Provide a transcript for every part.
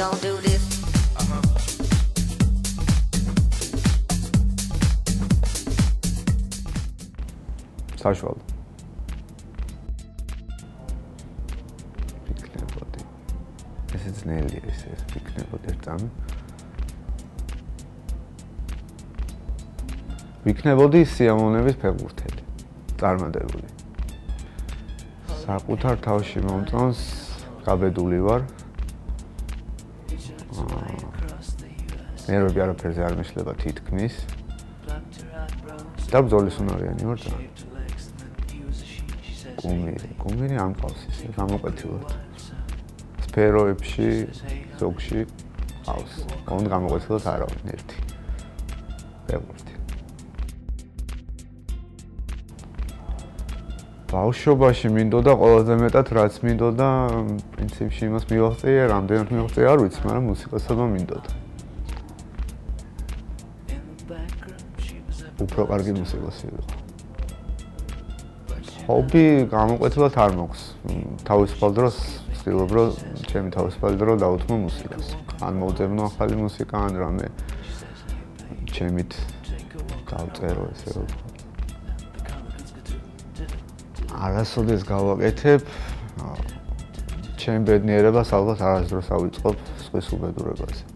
gon' do this. საშუალო. ფიქრებოდი. ესე ძნელია ეს ეს ფიქრებოდი ერთამ. ვიქნებოდი სიამოვნების ფეხბურთელი. წარმატებული. საკუთარ თავში მომწონს გაბედული ვარ. ნერვები არაფერზე არ მიშლება თითქმის. და ბძოლის უნარიანი ვარ და კუმირი, კუმირი ამყავს ისე გამოკვეთილად. სფეროებში, ზოგში ყავს. კონდ გამოკვეთილად არავინ ერთი. ფეხბურთი. ბავშვობაში მინდოდა ყველაზე მეტად რაც მინდოდა, პრინციპში იმას მივაღწია, რამდენად მივაღწია არ ვიცი, მაგრამ მუსიკასობა მინდოდა. უფრო კარგი მუსიკოსი იყო. ჰობი გამოკვეთილად არ მაქვს. თავისუფალ დროს ვცდილობ რომ ჩემი თავისუფალ დრო დავუთმო მუსიკას. ან მოვძებნო ახალი მუსიკა, ან რამე ჩემით დავწერო ესე რომ არასოდეს გავაკეთებ ჩემ ბედნიერებას ალბათ არასდროს ავიწყობ სხვის უბედურებაზე.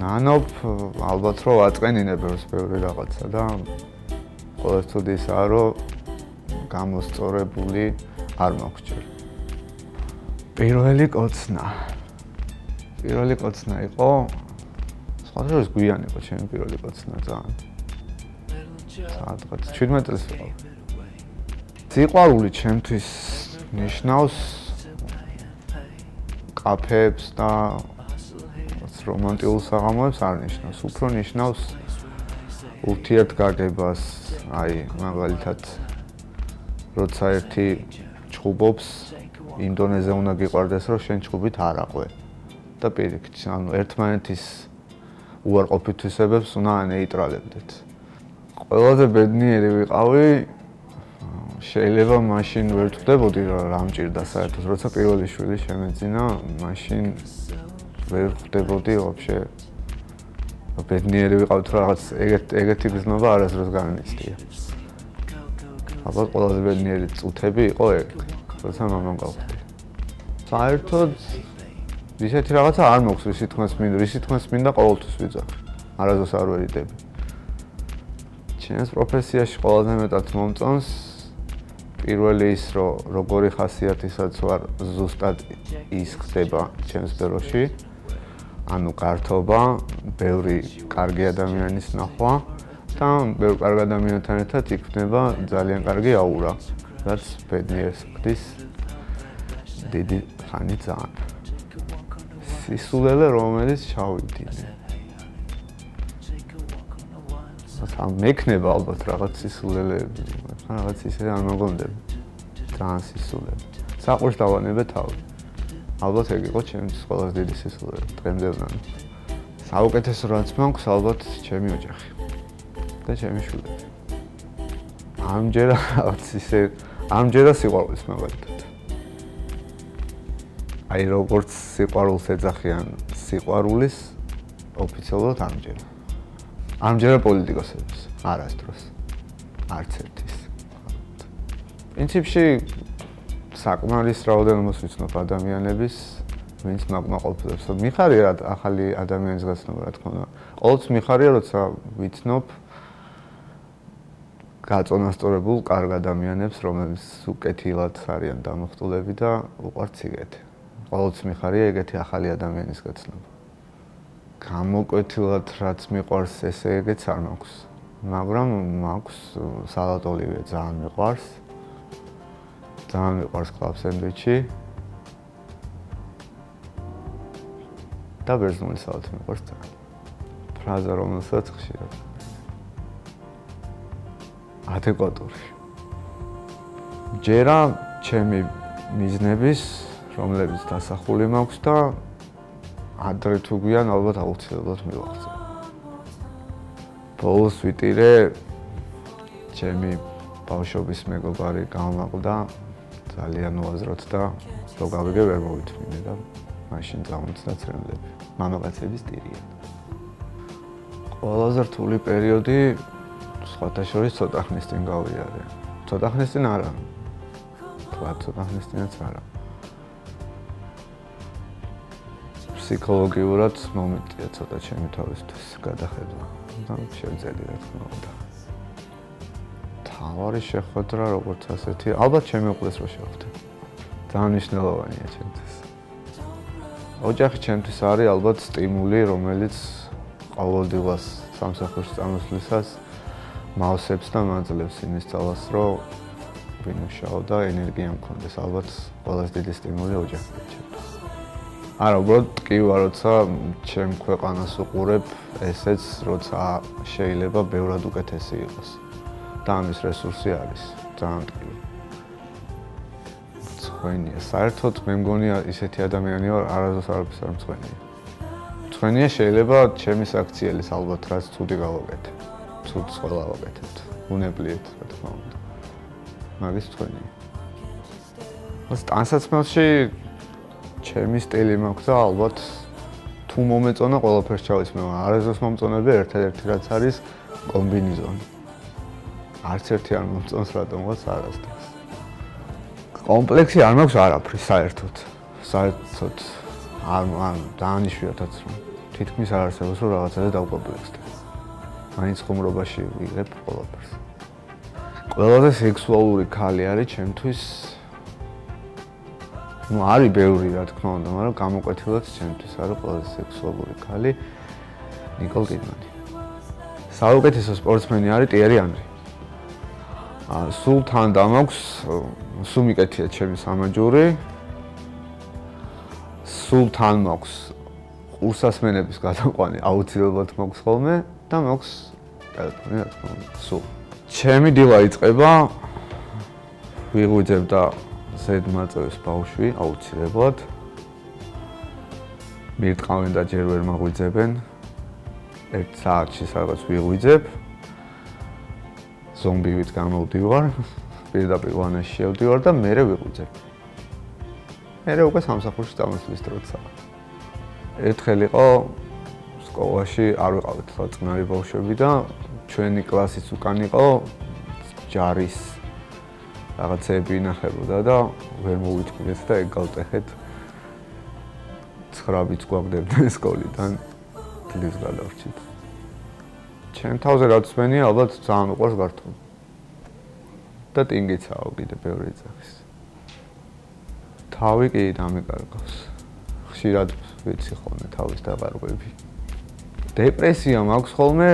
ნანობ ალბათ რომ აწყენინებებს ბევრი რაღაცა და ყოველთვის ისაა რომ გამოსწორებული არ ჯერ. პირველი კოცნა. პირველი კოცნა იყო სხვადასხვა გვიანი იყო ჩემი პირველი კოცნა ძალიან. სადღაც 17 წელს იყო. სიყვარული ჩემთვის ნიშნავს კაფეებს და რომანტიკულ საღამოებს არ ნიშნავს, უფრო ნიშნავს ურთიერთგაგებას, აი, მაგალითად როცა ერთი ჩხუბობს, ინდონეზე უნდა გიყვარდეს, რომ შენ ჩხუბით არ აყვე. და პირიქით, ანუ ერთმანეთის უარყოფითვისებებს უნდა ნეიტრალებდეთ. ყველაზე ბედნიერი ვიყავი შეიძლება მაშინ ვერ ვხვდებოდი რა რამჭირდა საერთოდ, როცა პირველი შვილი შემეძინა, მაშინ ვერ ხვდებოდი ვაფშე ბედნიერი ვიყავ თუ რაღაც ეგეთ ეგეთი გზნობა არასდროს განიცდია. აბა ყველაზე ბედნიერი წუთები იყო ეგ, როცა მამამ გავხდი. საერთოდ ისეთი რაღაცა არ მოხს, ისი თქმას მინდა, ისი თქმას მინდა ყოველთვის ვიძახ. არასდროს არ ვერიდები. ჩემს პროფესიაში ყველაზე მეტად მომწონს პირველი ის, რომ როგორი ხასიათისაც ვარ ზუსტად ის ხდება ჩემს სფეროში. ანუ კართობა, ბევრი კარგი ადამიანის ნახვა და ბევრი კარგი ადამიანთან ერთად იქნება ძალიან კარგი აურა, რაც ბედნიერს ხდის დიდი ხანი ძალიან. სისულელე რომელიც ჩავიდინე. სამ მექნება ალბათ რაღაც სისულელე, რაღაც ისე არ მოგონდები. ძალიან სისულელე. საყვირს დავანებე თავი. ალბათ ეგ იყო ჩემი ყველაზე დიდი სისულელე დღემდე ვნა. საუკეთესო რაც მაქვს ალბათ ჩემი ოჯახი და ჩემი შვილები. ამჯერა რაღაც ისე ამჯერა სიყვარულის მაგალითად. აი როგორც სიყვარულს ეძახიან სიყვარულის ოფიციალურად ამჯერა. ამჯერა პოლიტიკოსებს არასდროს. არც ერთის. პრინციპში საკმარის რაოდენობას ვიცნობ ადამიანების ვინც მაგმაყოფილებს. მიხარია ახალი ადამიანის გაცნობა, რა თქმა უნდა. ყოველთვის მიხარია, როცა ვიცნობ გაწონასწორებულ კარგ ადამიანებს, რომლებიც უკეთილად არიან დამოხტულები და უყვართ ციგეთი. ყოველთვის მიხარია ეგეთი ახალი ადამიანის გაცნობა. გამოკვეთილად რაც მიყვარს ესე ეგეც არ მაქვს. მაგრამ მაქვს სალატოლივე ძალიან მიყვარს. ძალიან მიყვარს კლავ სენდვიჩი. და ბერძნული სალათი მიყვარს ძალიან. ფრაზა რომელსაც ხშირად. ადეკვატური. ჯერა ჩემი მიზნების, რომლებიც დასახული მაქვს და ადრე თუ გვიან ალბათ აუცილებლად მივახცე. ბოლოს ვიტირე ჩემი ბავშვობის მეგობარი გამაყდა ძალიან უაზროდ და რო გავიგე ვერ მოვითმინე და მაშინ წამოწდა ცრემლები. მამაკაცების ტირია. ყველაზე რთული პერიოდი სხვათა შორის ცოტა ხნის წინ გავიარე. ცოტა ხნის წინ არა. თქვა ცოტა ხნის წინაც არა. ფსიქოლოგიურად მომენტია ცოტა ჩემი თავისთვის გადახედვა. და შეიძლება რა თქმა უნდა. თავარი შეხვედრა როგორც ასეთი, ალბათ ჩემი უყურეს რო შეხვდე. ძალიან მნიშვნელოვანია ჩემთვის. ოჯახი ჩემთვის არის ალბათ სტიმული, რომელიც ყოველდღიურ სამსახურში წამოსვლისას მაუსებს და მაძლევს იმის ძალას, რომ ვინუშაო და ენერგია მქონდეს. ალბათ ყველაზე დიდი სტიმული ოჯახია ჩემთვის. არა, უბრალოდ ტკივა, როცა ჩემ ქვეყანას უყურებ, ესეც როცა შეიძლება ბევრად უკეთესი იყოს. და ამის რესურსი არის ძალიან ტკივი. მწვენია, საერთოდ მე მგონია ისეთი ადამიანი ვარ, არასდროს არაფერს არ მწვენია. მწვენია შეიძლება ჩემი საქციელის ალბათ რაც ცუდი გავაკეთე. ცუდს ყველა ვაკეთებთ. უნებლიეთ, რა თქმა უნდა. მაგის მწვენია. ოს ტანსაცმელში ჩემი სტილი მაქვს და ალბათ თუ მომეწონა ყველაფერს ჩავისმევა. არასდროს მომწონები ერთ-ერთი რაც არის კომბინიზონი. არც ერთი არ მომწონს რატომღაც არასდროს. კომპლექსი არ მაქვს არაფრის საერთოდ. საერთოდ არ არ დაანიშვიათაც რომ თითქმის არ არსებობს რომ რაღაცაზე დავკომპლექსდე. მაინც ხუმრობაში ვიღებ ყველაფერს. ყველაზე სექსუალური ქალი არის ჩემთვის ну არის ბევრი რა თქმა უნდა, მაგრამ გამოკვეთილად ჩემთვის არის ყველაზე სექსუალური ქალი ნიკოლ კიდმანი. საუკეთესო სპორტსმენი არის ტიერი ანრი. სულ თან დამაქვს სულ მიკეთია ჩემი სამაჯური. სულ თან მაქვს ყურსასმენების გადაყვანი აუცილებლად მაქვს ხოლმე და მაქვს ტელეფონი რა თქმა უნდა სულ. ჩემი დილა იწყება ვიღვიძებ და ზედმაწევის ბავშვი აუცილებლად. მირტყავენ და ჯერ ვერ მაღვიძებენ. ერთ საათში სადღაც ვიღვიძებ ზომბივით გამოვდივარ, პირდაპირ ვანაში შევდივარ და მეરે ვიღვიძებ. მე უკვე სამსახურში წამოსვლის დროცა. ერთხელ იყო სკოლაში არ ვიყავით სხვა წნარი ბავშვები და ჩვენი კლასის უკან იყო ჯარის რაღაცები ინახებოდა და ვერ მოვიწყდეთ და ეგ გავტეხეთ. 9 ბიც გვაგდებდნენ სკოლიდან დილის გადავრჩით. ჩემ თავზე რაც მენია ალბათ ძალიან უყვარს გართული. და ტინგიცაო კიდე ბევრი ძახის. თავი კი დამეკარგავს. ხშირად ვიცი ხოლმე თავის დაბარგვები. დეპრესია მაქვს ხოლმე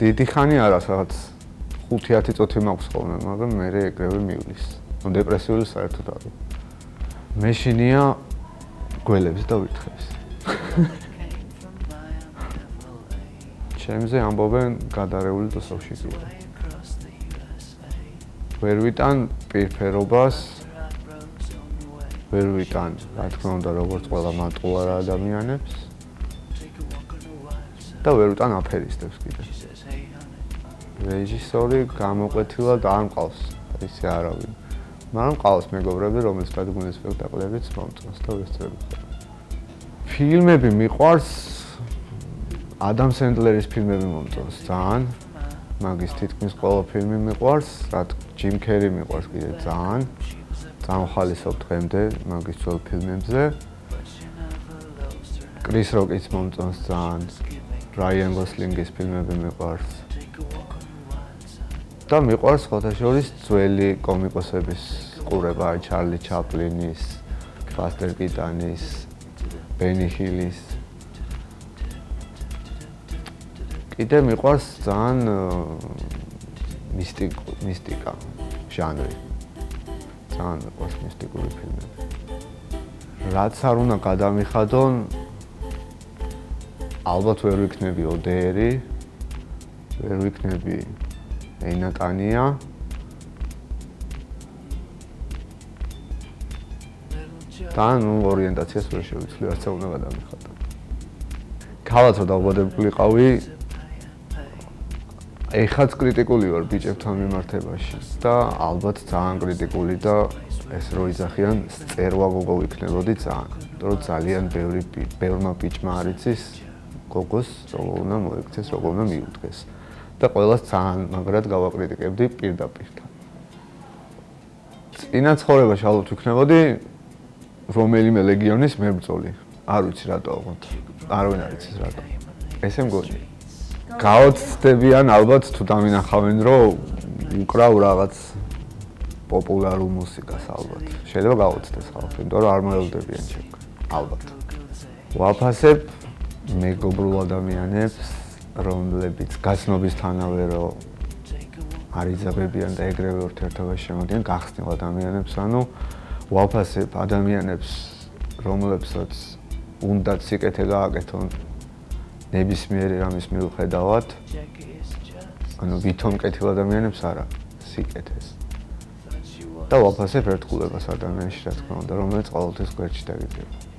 დიდი ხანი არა, რაღაც 5-10 წუთი მაქვს ხოლმე, მაგრამ მე ეგრევე მივლის. ნუ დეპრესიული საერთოდ არ მეშინია გველებს და ვირთხებს. ჩემზე ამბობენ გადარეული დასავში კი. ვერ ვიტან პირფერობას. ვერ ვიტან, რა თქმა უნდა, როგორც ყველა მარტყუარ ადამიანებს. და ვერ ვიტან აფერისტებს კიდე. რეჟისორი გამოკვეთილად არ მყავს, ისე არავინ. მაგრამ მყავს მეგობრები, რომელიც დადგმული სპექტაკლებიც მომწონს და ვესწრებით. ფილმები მიყვარს ადამ სენდლერის ფილმები მომწონს ძალიან. მაგის თითქმის ყველა ფილმი მიყვარს, რა ჯიმ კერი მიყვარს კიდე ძალიან. ძალიან ხალისობ დღემდე მაგის ძველ ფილმებზე. კრის როკიც მომწონს ძალიან. რაიან გოსლინგის ფილმები მიყვარს. და მიყვარს ხოთაშორის ძველი კომიკოსების ყურება, ჩარლი ჩაპლინის, ბასტერ კიტანის, ბენი ჰილის კიდე მიყვარს ძალიან მისტიკ მისტიკა ჟანრი. ძალიან მიყვარს მისტიკური ფილმები. რაც არ უნდა გადამიხადონ ალბათ ვერ ვიქნები ოდერი. ვერ ვიქნები ეინატანია. და ნუ ორიენტაციას ვერ შევიცვლი, რაც უნდა გადამიხადო. ქალაც რო დაუბადებულიყავი, ეხაც კრიტიკული ვარ ბიჭებთან მიმართებაში და ალბათ ძალიან კრიტიკული და ეს რო იძახიან წერვა გოგო ვიქნებოდი ძალიან. რომ ძალიან ბევრი ბევრმა პიჭმა არიცის გოგოს როგორ უნდა მოიქცეს, როგორ უნდა მიუდგეს. და ყველას ძალიან მაგრად გავაკრიტიკებდი პირდაპირ. წინა ცხოვრებაში ალბათ ვიქნებოდი რომელიმე ლეგიონის მებრძოლი. არ ვიცი რატო ალბათ. არ ვინ არის ეს რატო. ესე მგონი. გაოცდებიან ალბათ თუ დამინახავენ რომ უკრავ რაღაც პოპულარულ მუსიკას ალბათ. შეიძლება გაოცდეს ხალხი, იმიტომ რომ არ მოელოდებიან ჩემ. ალბათ. ვაფასებ მეგობრულ ადამიანებს, რომლებიც გაცნობისთანავე რომ არიზაბებიან და ეგრევე ურთიერთობაში შემოდიან გახსნილ ადამიანებს, ანუ ვაფასებ ადამიანებს, რომლებსაც უნდა სიკეთე გააკეთონ ნებისმიერი რამის მიუხედავად. ანუ ვითომ კეთილ ადამიანებს არა, სიკეთეს. და ვაფასებ ერთგულებას ადამიანში, რა თქმა უნდა, რომელიც ყოველთვის გვერდში დაგიძება.